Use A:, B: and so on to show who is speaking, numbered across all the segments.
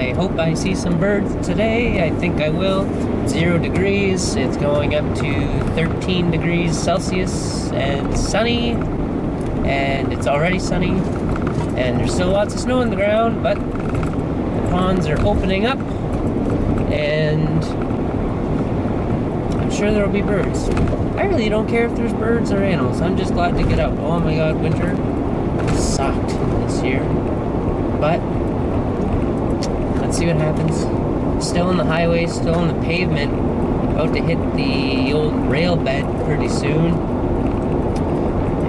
A: I hope I see some birds today. I think I will. Zero degrees. It's going up to 13 degrees Celsius and sunny. And it's already sunny. And there's still lots of snow on the ground, but the ponds are opening up. And I'm sure there'll be birds. I really don't care if there's birds or animals. I'm just glad to get out. Oh my god, winter sucked this year. But let's see what happens. Still on the highway, still on the pavement. About to hit the old rail bed pretty soon.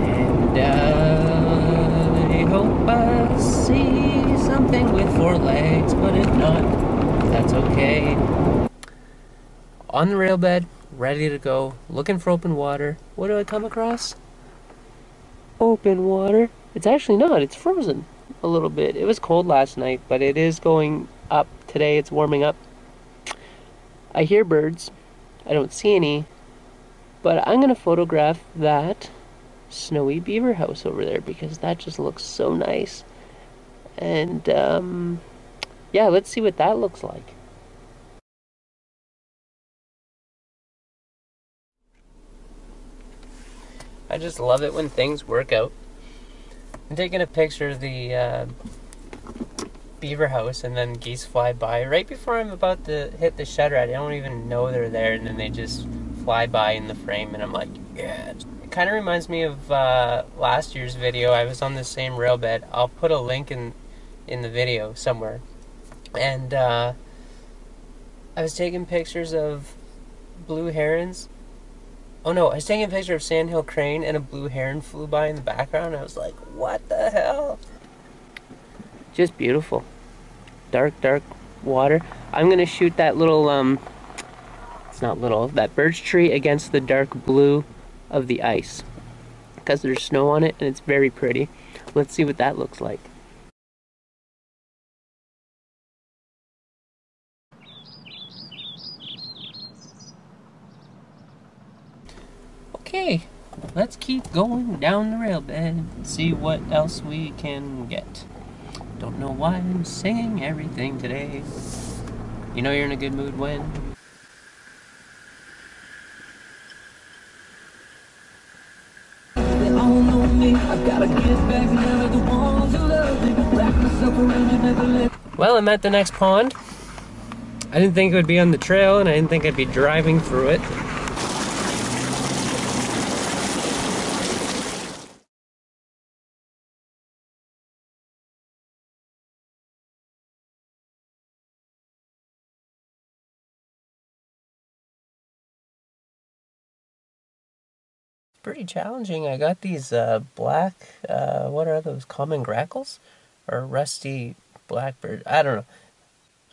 A: And uh, I hope I see something with four legs, but if not, that's okay. On the rail bed, ready to go, looking for open water. What do I come across? Open water. It's actually not, it's frozen a little bit. It was cold last night, but it is going up today. It's warming up. I hear birds. I don't see any. But I'm going to photograph that snowy beaver house over there because that just looks so nice. And um, yeah, let's see what that looks like. I just love it when things work out. I'm taking a picture of the uh, beaver house and then geese fly by right before I'm about to hit the shutter. I don't even know they're there and then they just fly by in the frame and I'm like, yeah. It kind of reminds me of uh, last year's video. I was on the same rail bed. I'll put a link in in the video somewhere. And uh, I was taking pictures of blue herons Oh no, I was taking a picture of sandhill crane and a blue heron flew by in the background. I was like, what the hell? Just beautiful. Dark, dark water. I'm gonna shoot that little, um, it's not little, that birch tree against the dark blue of the ice. Because there's snow on it and it's very pretty. Let's see what that looks like. Okay, let's keep going down the rail bed and see what else we can get. Don't know why I'm singing everything today. You know you're in a good mood when? Well, I'm at the next pond. I didn't think it would be on the trail, and I didn't think I'd be driving through it. Pretty challenging. I got these uh, black, uh, what are those, common grackles? Or rusty blackbird? I don't know.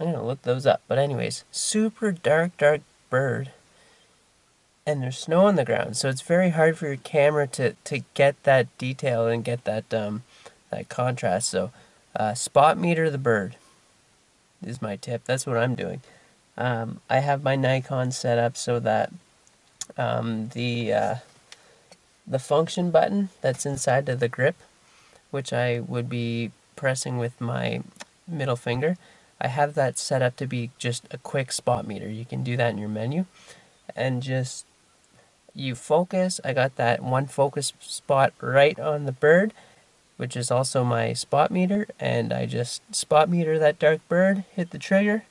A: I'm going to look those up. But anyways, super dark, dark bird. And there's snow on the ground, so it's very hard for your camera to, to get that detail and get that um, that contrast. So, uh, spot meter the bird is my tip. That's what I'm doing. Um, I have my Nikon set up so that um, the uh, the function button that's inside of the grip, which I would be pressing with my middle finger, I have that set up to be just a quick spot meter. You can do that in your menu and just you focus. I got that one focus spot right on the bird, which is also my spot meter, and I just spot meter that dark bird, hit the trigger,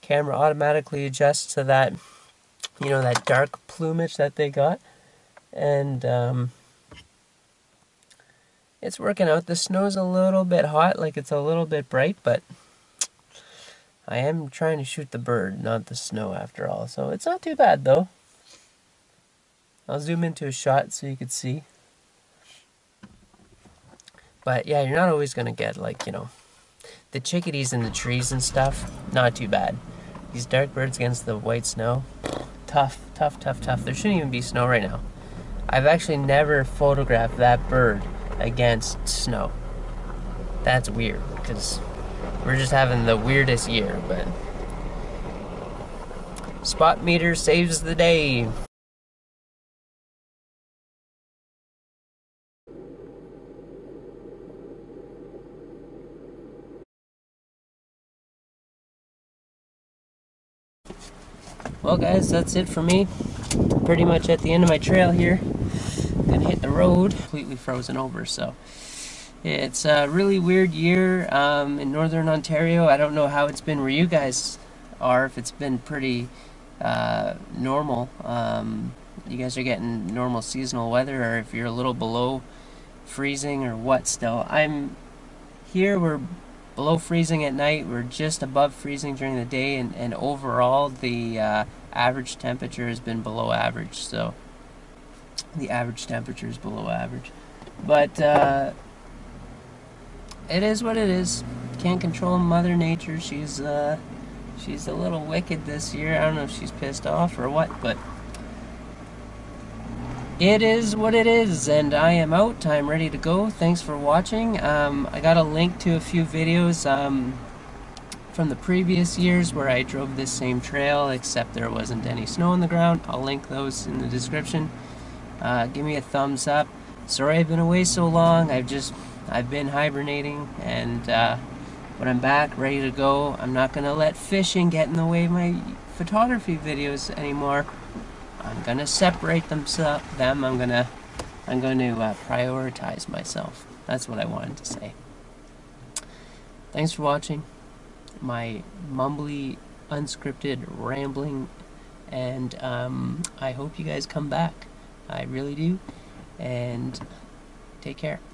A: camera automatically adjusts to that, you know, that dark plumage that they got and um, it's working out. The snow's a little bit hot, like it's a little bit bright, but I am trying to shoot the bird, not the snow after all. So it's not too bad though. I'll zoom into a shot so you can see. But yeah, you're not always going to get like, you know, the chickadees in the trees and stuff. Not too bad. These dark birds against the white snow. Tough, tough, tough, tough. There shouldn't even be snow right now. I've actually never photographed that bird against snow. That's weird because we're just having the weirdest year, but spot meter saves the day. well, guys, that's it for me. Pretty much at the end of my trail here. Gonna hit the road. Completely frozen over, so. It's a really weird year um, in northern Ontario. I don't know how it's been where you guys are, if it's been pretty uh, normal. Um, you guys are getting normal seasonal weather, or if you're a little below freezing or what still. I'm here, we're below freezing at night, we're just above freezing during the day, and, and overall the uh, average temperature has been below average, so the average temperature is below average. But uh, it is what it is. Can't control Mother Nature. She's uh, she's a little wicked this year. I don't know if she's pissed off or what, but it is what it is, and I am out. I'm ready to go. Thanks for watching. Um, I got a link to a few videos um, from the previous years where I drove this same trail, except there wasn't any snow on the ground. I'll link those in the description. Uh, give me a thumbs up. Sorry I've been away so long. I've just I've been hibernating, and uh, when I'm back, ready to go, I'm not gonna let fishing get in the way of my photography videos anymore. I'm gonna separate them. Them. I'm gonna I'm going to uh, prioritize myself. That's what I wanted to say. Thanks for watching. My mumbly, unscripted rambling, and um, I hope you guys come back. I really do. And take care.